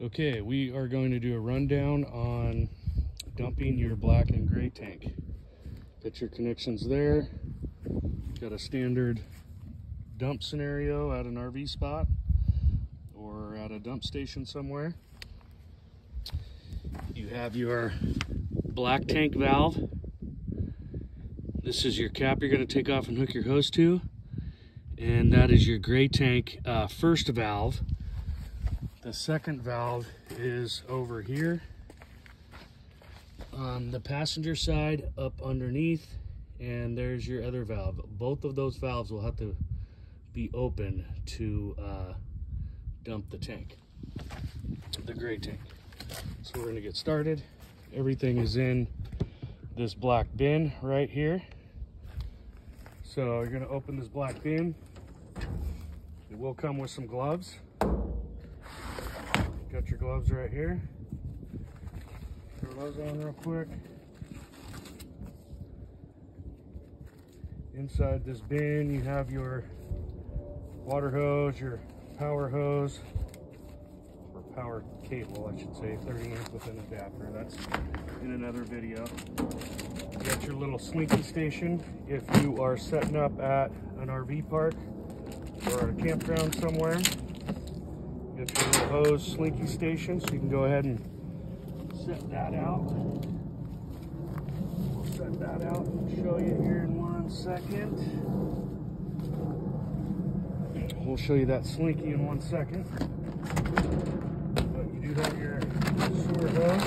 Okay, we are going to do a rundown on dumping your black and gray tank. Got your connections there. Got a standard dump scenario at an RV spot or at a dump station somewhere. You have your black tank valve. This is your cap you're going to take off and hook your hose to. And that is your gray tank uh, first valve. The second valve is over here on the passenger side up underneath and there's your other valve. Both of those valves will have to be open to uh, dump the tank, the gray tank. So we're gonna get started. Everything is in this black bin right here. So you're gonna open this black bin. It will come with some gloves. Your gloves right here. Throw those on real quick. Inside this bin, you have your water hose, your power hose, or power cable, I should say, 30 amp with an adapter. That's in another video. You got your little slinky station if you are setting up at an RV park or a campground somewhere. Hose slinky station, so you can go ahead and set that out. We'll set that out and show you here in one second. We'll show you that slinky in one second. But you do have your sewer hose.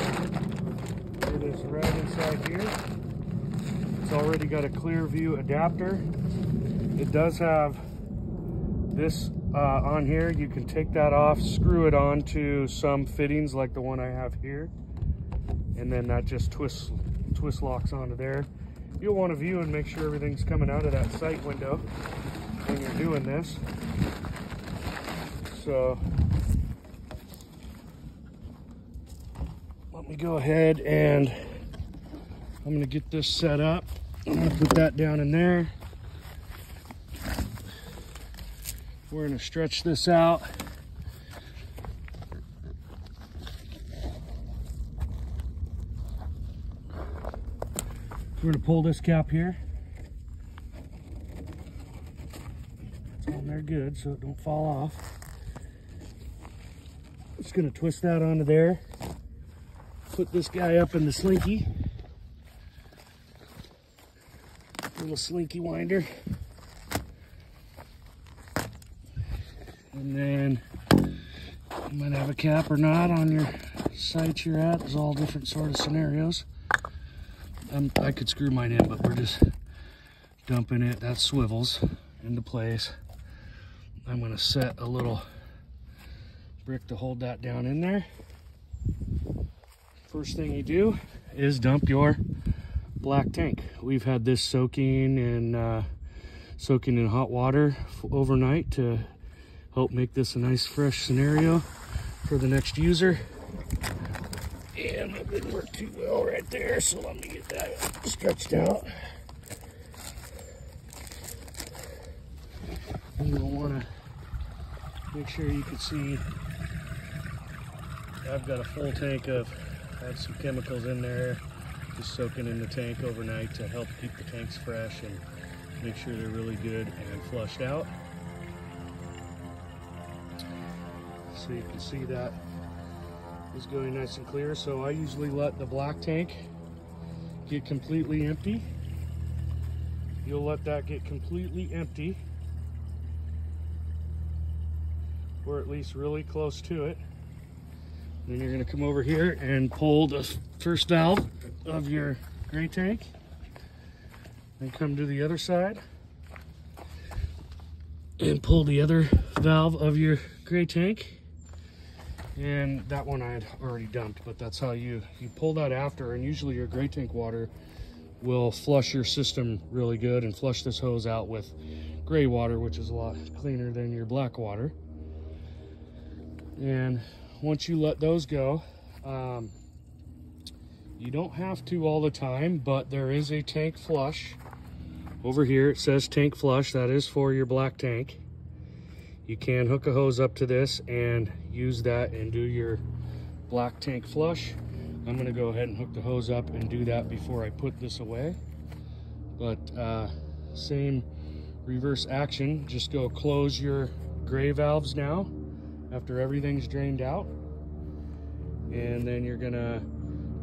It is right inside here. It's already got a clear view adapter. It does have this uh, on here. You can take that off, screw it on to some fittings like the one I have here and then that just twists twist locks onto there. You'll want to view and make sure everything's coming out of that sight window when you're doing this. So let me go ahead and I'm going to get this set up. I'm going to put that down in there. We're to stretch this out. We're gonna pull this cap here. It's on there good so it don't fall off. Just gonna twist that onto there. Put this guy up in the slinky. Little slinky winder. And then you might have a cap or not on your site you're at. There's all different sort of scenarios. I'm, I could screw mine in, but we're just dumping it. That swivels into place. I'm gonna set a little brick to hold that down in there. First thing you do is dump your black tank. We've had this soaking and uh, soaking in hot water overnight to help make this a nice fresh scenario for the next user. And that didn't work too well right there, so let me get that stretched out. You'll want to make sure you can see I've got a full tank of, I have some chemicals in there, just soaking in the tank overnight to help keep the tanks fresh and make sure they're really good and flushed out. So you can see that is going nice and clear. So I usually let the black tank get completely empty. You'll let that get completely empty or at least really close to it. Then you're gonna come over here and pull the first valve of your gray tank and come to the other side and pull the other valve of your gray tank and that one I had already dumped, but that's how you, you pull that after, and usually your gray tank water will flush your system really good and flush this hose out with gray water, which is a lot cleaner than your black water. And once you let those go, um, you don't have to all the time, but there is a tank flush. Over here it says tank flush, that is for your black tank you can hook a hose up to this and use that and do your black tank flush. I'm gonna go ahead and hook the hose up and do that before I put this away. But uh, same reverse action, just go close your gray valves now after everything's drained out. And then you're gonna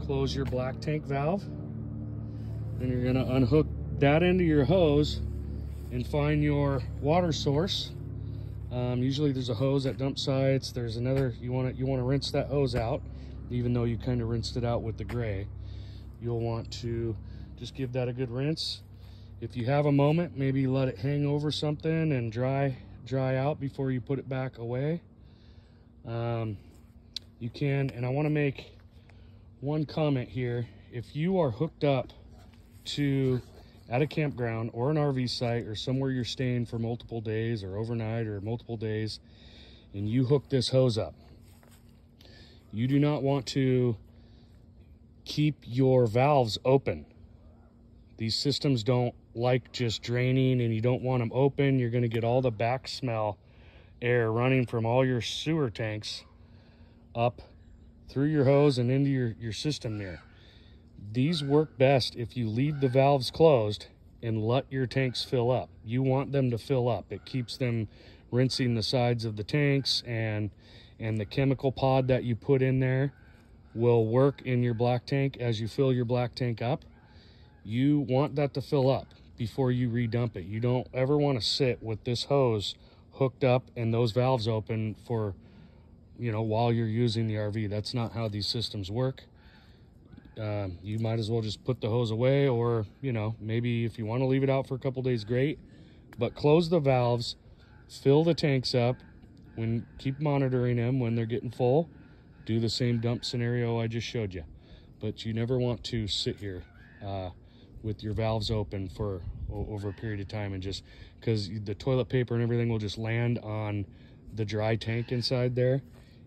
close your black tank valve. Then you're gonna unhook that end of your hose and find your water source. Um, usually there's a hose at dump sites. There's another, you want to you want to rinse that hose out, even though you kind of rinsed it out with the gray. You'll want to just give that a good rinse. If you have a moment, maybe let it hang over something and dry dry out before you put it back away. Um, you can, and I want to make one comment here. If you are hooked up to at a campground or an RV site or somewhere you're staying for multiple days or overnight or multiple days and you hook this hose up, you do not want to keep your valves open. These systems don't like just draining and you don't want them open. You're going to get all the back smell air running from all your sewer tanks up through your hose and into your, your system there. These work best if you leave the valves closed and let your tanks fill up. You want them to fill up. It keeps them rinsing the sides of the tanks and and the chemical pod that you put in there will work in your black tank as you fill your black tank up. You want that to fill up before you redump it. You don't ever want to sit with this hose hooked up and those valves open for, you know, while you're using the RV. That's not how these systems work uh, you might as well just put the hose away or, you know, maybe if you want to leave it out for a couple days, great. But close the valves, fill the tanks up, when keep monitoring them when they're getting full. Do the same dump scenario I just showed you. But you never want to sit here uh, with your valves open for over a period of time and just because the toilet paper and everything will just land on the dry tank inside there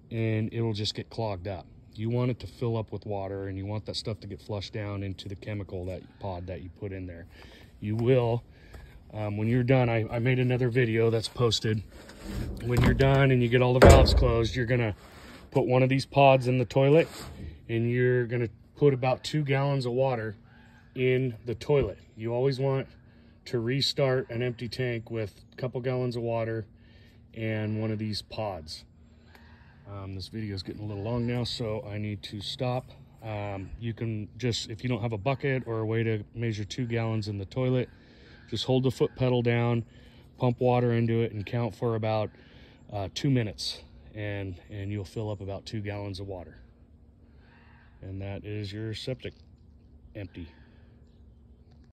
and it will just get clogged up you want it to fill up with water and you want that stuff to get flushed down into the chemical that pod that you put in there. You will um, when you're done I, I made another video that's posted. When you're done and you get all the valves closed you're gonna put one of these pods in the toilet and you're gonna put about two gallons of water in the toilet. You always want to restart an empty tank with a couple gallons of water and one of these pods um, this video is getting a little long now, so I need to stop. Um, you can just, if you don't have a bucket or a way to measure two gallons in the toilet, just hold the foot pedal down, pump water into it, and count for about uh, two minutes, and, and you'll fill up about two gallons of water. And that is your septic empty.